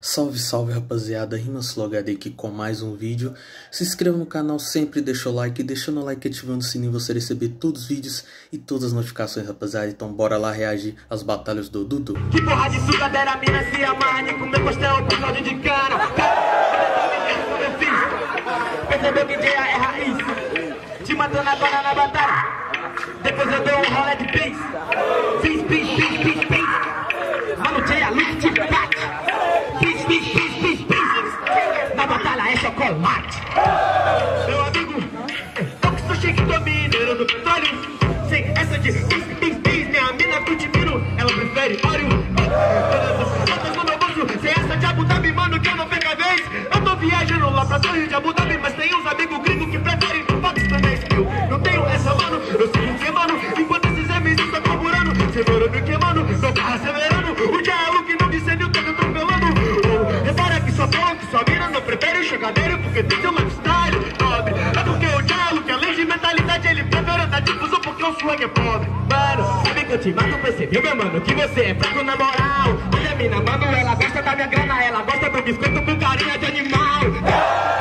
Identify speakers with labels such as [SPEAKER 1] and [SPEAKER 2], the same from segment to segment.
[SPEAKER 1] Salve, salve rapaziada, Rimas HD aqui com mais um vídeo. Se inscreva no canal sempre, deixa o like, deixando o like e ativando o sininho você receber todos os vídeos e todas as notificações, rapaziada. Então bora lá reagir às batalhas do Dudu.
[SPEAKER 2] Que porra de sucadeira, mina se amarra, nem comer costela por causa de cana. Percebeu que dia é raiz, te matando agora na batalha. Depois eu dou um rolê de pis, pis, pis. Botas no meu bolso, sem essa de Abu Dhabi, mano, que eu não perca a vez. Eu tô viajando lá pra torre de Abu Dhabi, mas tem uns amigos gringos que preferem paquistanês. Eu não tenho essa, mano, eu sei o que, mano. Enquanto esses MCs estão carburando, cenoura me queimando, meu carro acelerando. O diálogo que não discerniu, tá me atropelando. Oh, repara que sua boca, sua mina não prefere o jogadeiro porque tem seu lifestyle nobre. É porque o diálogo, que além de mentalidade, ele prefere andar de fuso porque o swag é pobre. Que eu te mato, percebeu, meu mano, que você é fraco na moral. Olha mina, mano, ela gosta da minha grana, ela gosta do biscoito com carinha de animal.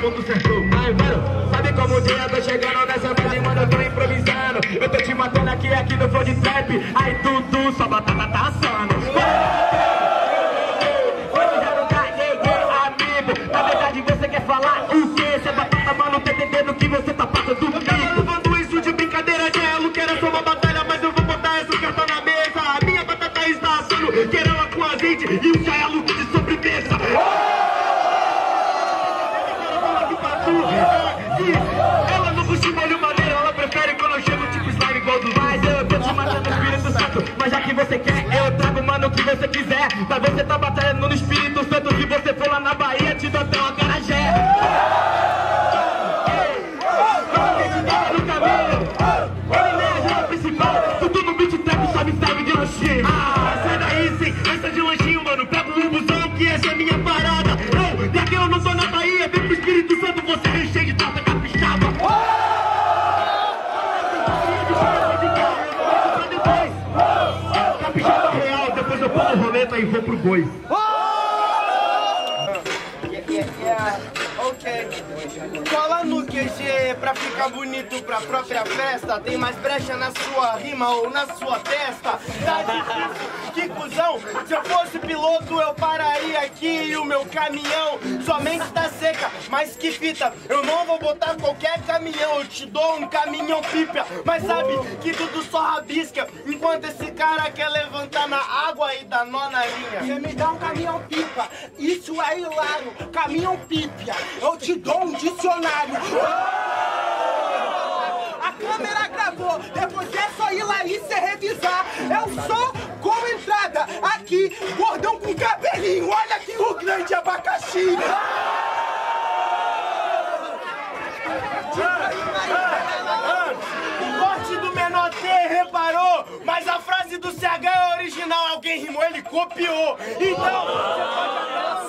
[SPEAKER 2] Levar a mina pro ponto certo. Ai, mano, sabe como dia eu tô chegando nessa base, mano? Eu tô improvisando. Eu tô te matando aqui, aqui no flow de trap. Aí, Dudu, sua batata tá assando. Que você quiser. Mas você tá batalhando no Espírito Santo Se você for lá na Bahia, te dou até uma ponho roleta e vou pro boi
[SPEAKER 3] Ok. Cola no QG pra ficar bonito pra própria festa. Tem mais brecha na sua rima ou na sua testa. Tá difícil, que cuzão. Se eu fosse piloto, eu pararia aqui e o meu caminhão. Sua mente tá seca, mas que fita. Eu não vou botar qualquer caminhão. Eu te dou um caminhão pipa. Mas sabe que tudo só rabisca. Enquanto esse cara quer levantar na água e dar nó na linha.
[SPEAKER 4] Você me dá um caminhão pipa, isso é hilário. Caminhão pípia, eu te dou um dicionário. A câmera gravou, depois é só ir lá e cê revisar. Eu sou com entrada aqui, gordão com cabelinho. Olha aqui o grande abacaxi.
[SPEAKER 3] Reparou, mas a frase do CH é original. Alguém rimou, ele copiou. Então, você pode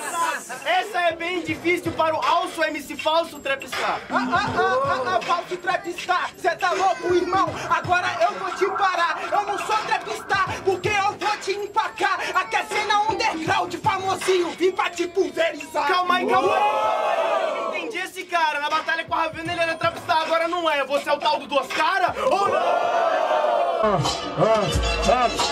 [SPEAKER 3] pensar. Essa é bem difícil para o alço MC falso trapistar.
[SPEAKER 4] Ah, ah, ah, ah, ah, falso trapistar. Cê tá louco, irmão? Agora eu vou te parar. Eu não sou trapistar, porque eu vou te empacar. Aqui é cena underground, famosinho. Vim pra te pulverizar.
[SPEAKER 3] Calma aí, calma aí. Entendi esse cara. Na batalha com a Ravena ele era trapistar, agora não é. Você é o tal do Duas Caras? Ou não?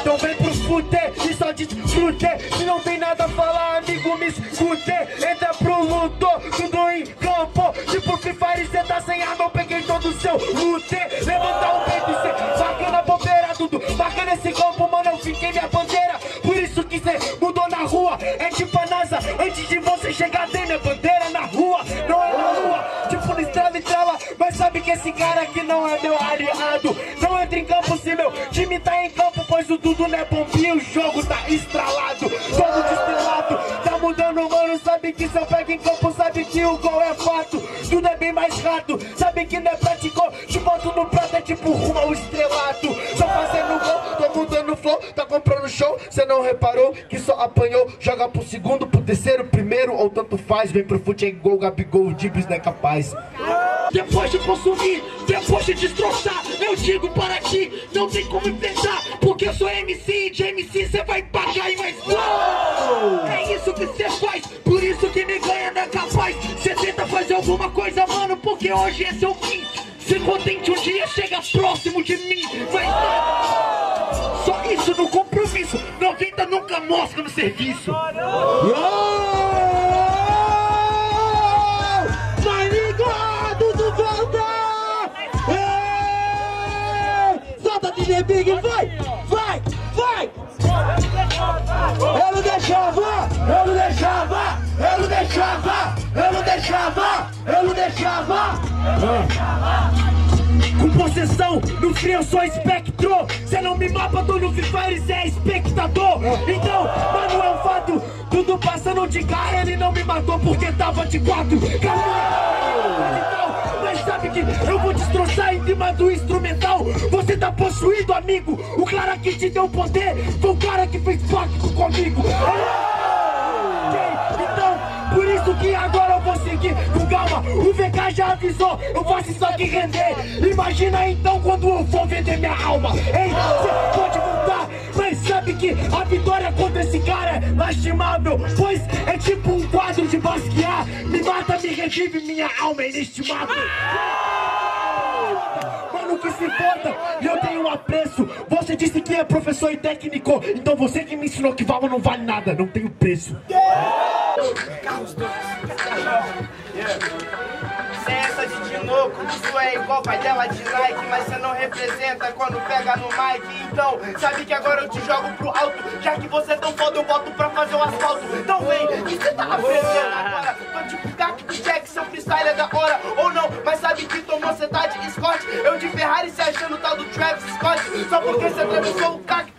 [SPEAKER 2] Então vem pro fute e só desfrute Se não tem nada a falar, amigo, me escute. Entra pro luto, tudo em campo Tipo Free Fire, cê tá sem arma, eu peguei todo o seu loot Levanta o peito e cê marca na bobeira Tudo marca nesse campo, mano, eu fiquei minha bandeira. Por isso que cê mudou na rua É tipo a NASA, antes de você chegar tem minha bandeira que cara aqui não é meu aliado Não entra em campo se meu time tá em campo Pois o Dudu não é bombinho, o jogo tá estralado Todo destrelado, tá mudando mano Sabe que se eu pego em campo, sabe
[SPEAKER 5] que o gol é fato, tudo é bem mais rato. Sabe que não é prático, te boto no prato, é tipo rumo ao estrelato. Só fazendo gol, tô mudando flow, tá comprando show. Cê não reparou que só apanhou, joga pro segundo, pro terceiro, primeiro, ou tanto faz. Vem pro fute, é gol, Gabigol, o Dibs não é capaz. Depois de consumir, depois de destroçar, eu digo para ti, não tem como enfrentar, porque eu sou MC e de MC cê vai pagar e mais! É isso que cê faz, por isso que me ganha não é capaz. Cê tenta fazer alguma coisa, mano, porque hoje é seu fim. Se contente um dia, chega próximo de mim, vai nada. Só isso no compromisso, 90 nunca mosca no serviço. Vai DJ Big, vai! Vai! Vai! Eu não deixava! Eu não deixava! Eu não deixava! Eu não deixava! Eu não deixava! Com possessão, no frio eu sou espectro Cê não me mapa, tô no Free Fire, é espectador Então, mano, é um fato Tudo passando de cara, ele não me matou porque tava de quatro Calma, eu vou destroçar em cima do instrumental. Você tá possuído, amigo. O te deu poder Foi o cara que fez pacto comigo. Ok, Então, por isso que agora eu vou seguir com calma. O VK já avisou, eu faço isso aqui render. Imagina então quando eu for vender minha alma. Ei, você pode sabe que a vitória contra esse cara é lastimável Pois é tipo um quadro de Basquiat Me mata, me revive, minha alma é inestimável. Mano, que se importa, e eu tenho um apreço. Você disse que é professor e técnico Então você que me ensinou que Valma não vale nada, não tem o preço
[SPEAKER 3] é Tinoco, isso é igual pai dela de Nike, mas cê não representa quando pega no mic. Então, sabe que agora eu te jogo pro alto, já que você é tão foda, eu boto pra fazer o asfalto. Então vem, que cê tá aprendendo agora? Tô tipo Cacto Jack, seu freestyle é da hora, ou não, mas sabe que tomou cê tá de Scott, eu de Ferrari se achando tal do Travis Scott, só porque cê atravessou o cacto.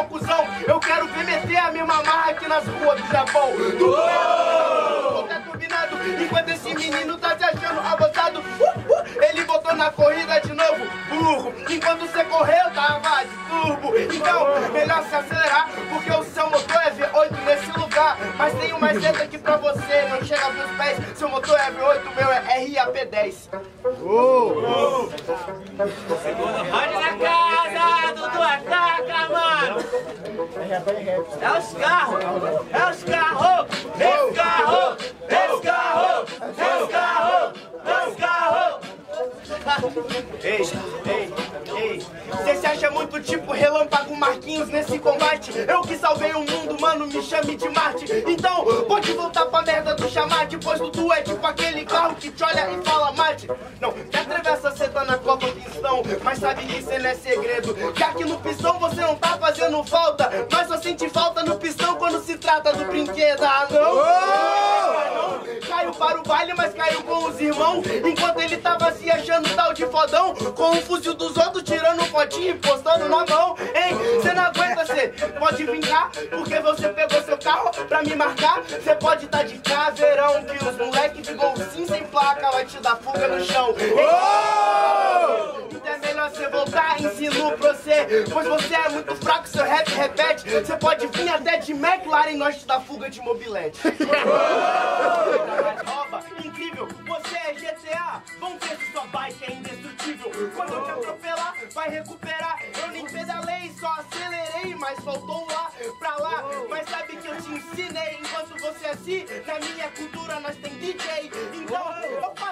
[SPEAKER 3] Cuzão. Eu quero ver meter a mesma marra aqui nas ruas do Japão. Dudu é tá combinado. Enquanto esse menino tá se achando avançado, uh, uh, ele botou na corrida de novo, burro. Enquanto você correu, tava de turbo. Então, melhor se acelerar, porque o seu motor é V8 nesse lugar. Mas tem uma seta aqui pra você, não chega pros pés. Seu motor é V8, o meu é RAP10.
[SPEAKER 6] Olha na casa, Dudu ataca, mano! É os carros! É os carros! É os carros! É os carros! É os carros! É os carros!
[SPEAKER 3] Ei, ei, ei. Você se acha muito tipo relâmpago Marquinhos nesse combate? Eu que salvei o mundo, mano, me chame de Marte. Então, pode voltar pra merda do chamate, pois Dudu é tipo aquele carro que te olha e fala mate. Não, que atravessa Mas sabe que isso não é segredo. Já que no pistão você não tá fazendo falta, mas só sente falta no pistão quando se trata do brinquedo. Ah, não? Não? Caiu para o baile, mas caiu com os irmãos, enquanto ele tava se achando tal de fodão, com o fuzil dos outros tirando fotinho e postando na mão. Hein, cê não aguenta, cê pode vingar, porque você pegou seu carro pra me marcar. Cê pode tá de caveirão, que os moleque de golzinho sem placa vai te dar fuga no chão. Hein? Melhor você voltar, ensino pra você, pois você é muito fraco, seu rap repete. Cê pode vir até de McLaren, nós te dá fuga de mobilete. Nova, incrível, você é GTA. Vamos ver se sua bike é indestrutível. Quando eu te atropelar, vai recuperar. Eu nem pedalei, só acelerei, mas faltou lá pra lá. Mas sabe que eu te ensinei enquanto você é assim. Na minha cultura nós tem DJ. Então eu faço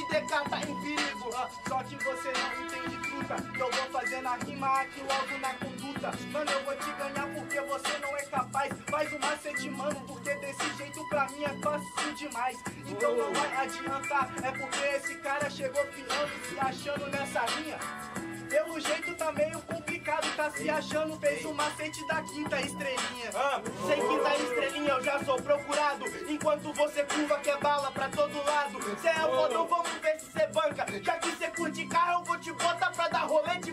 [SPEAKER 3] e DK tá em perigo.
[SPEAKER 7] Ah, Só que você não entende fruta. Eu vou fazer na rima aqui logo na conduta. Mano, eu vou te ganhar porque você não é capaz. Faz o macete, mano, porque desse jeito pra mim é fácil demais. Então não vai adiantar. É porque esse cara chegou fiando e se achando nessa linha pelo jeito tá meio complicado, tá se achando, fez o macete da quinta estrelinha.
[SPEAKER 3] Ah, sem quinta estrelinha eu já sou procurado. Enquanto você curva que é bala pra todo lado. Cê é o fodão, vamos ver se cê banca. Já que cê curte carro, eu vou te botar pra dar rolê de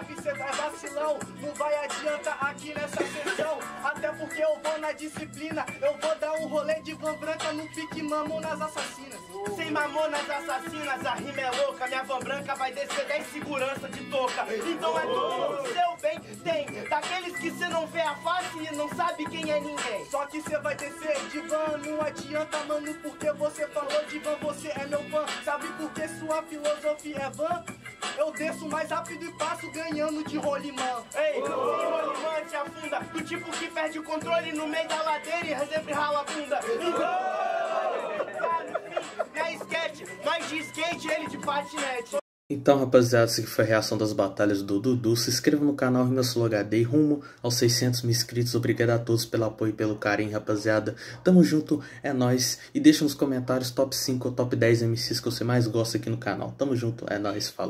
[SPEAKER 7] sabe cê é vacilão. Não vai adiantar aqui nessa sessão. Até porque eu vou na disciplina. Eu vou dar um rolê de van branca no pique mamonas assassinas.
[SPEAKER 3] Sem mamonas assassinas, a rima é louca. Minha van branca vai descer 10 segurança de toca. Então é tudo seu bem. Tem daqueles que cê não vê a face e não sabe quem é ninguém.
[SPEAKER 7] Só que cê vai descer de van, não adianta, mano, porque você falou de van, você é meu fã. Sabe por que sua filosofia é van? Eu desço mais rápido e passo ganhando de rolimã.
[SPEAKER 3] Ei, sem rolimã te afunda. Do tipo que perde o controle no meio da ladeira e sempre rala a bunda. Então, é skate, nós de skate, ele de patinete.
[SPEAKER 1] Então, rapaziada, essa aqui foi a reação das batalhas do Dudu. Se inscreva no canal Rimasul HD rumo aos 600 mil inscritos. Obrigado a todos pelo apoio e pelo carinho, rapaziada. Tamo junto, é nóis. E deixa nos comentários top 5 ou top 10 MCs que você mais gosta aqui no canal. Tamo junto, é nóis, falou.